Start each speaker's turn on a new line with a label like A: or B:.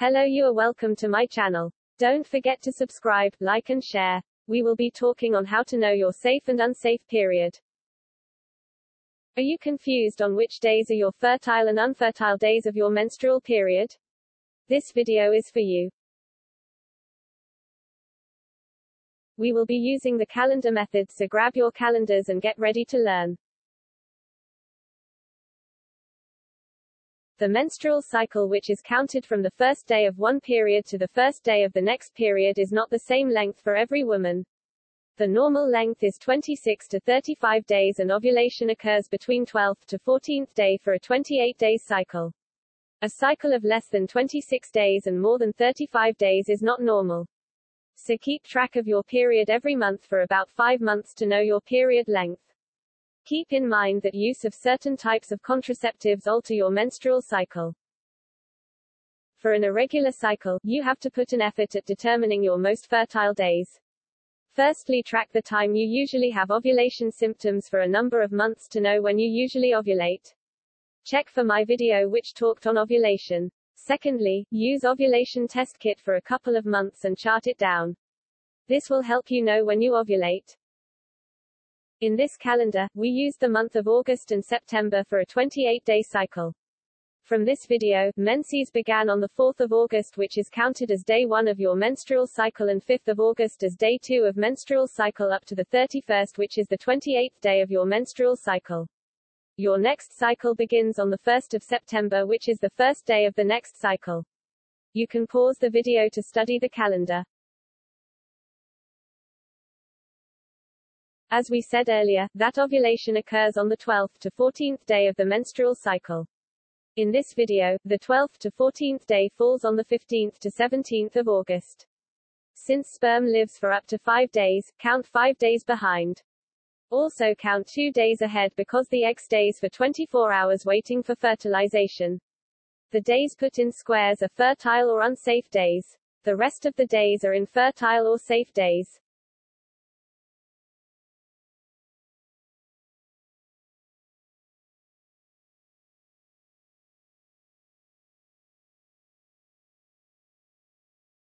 A: Hello you are welcome to my channel. Don't forget to subscribe, like and share. We will be talking on how to know your safe and unsafe period. Are you confused on which days are your fertile and unfertile days of your menstrual period? This video is for you. We will be using the calendar method so grab your calendars and get ready to learn. The menstrual cycle which is counted from the first day of one period to the first day of the next period is not the same length for every woman. The normal length is 26 to 35 days and ovulation occurs between 12th to 14th day for a 28-day cycle. A cycle of less than 26 days and more than 35 days is not normal. So keep track of your period every month for about 5 months to know your period length. Keep in mind that use of certain types of contraceptives alter your menstrual cycle. For an irregular cycle, you have to put an effort at determining your most fertile days. Firstly, track the time you usually have ovulation symptoms for a number of months to know when you usually ovulate. Check for my video which talked on ovulation. Secondly, use ovulation test kit for a couple of months and chart it down. This will help you know when you ovulate. In this calendar, we used the month of August and September for a 28-day cycle. From this video, menses began on the 4th of August which is counted as day 1 of your menstrual cycle and 5th of August as day 2 of menstrual cycle up to the 31st which is the 28th day of your menstrual cycle. Your next cycle begins on the 1st of September which is the first day of the next cycle. You can pause the video to study the calendar. As we said earlier, that ovulation occurs on the 12th to 14th day of the menstrual cycle. In this video, the 12th to 14th day falls on the 15th to 17th of August. Since sperm lives for up to 5 days, count 5 days behind. Also count 2 days ahead because the egg stays for 24 hours waiting for fertilization. The days put in squares are fertile or unsafe days. The rest of the days are infertile or safe days.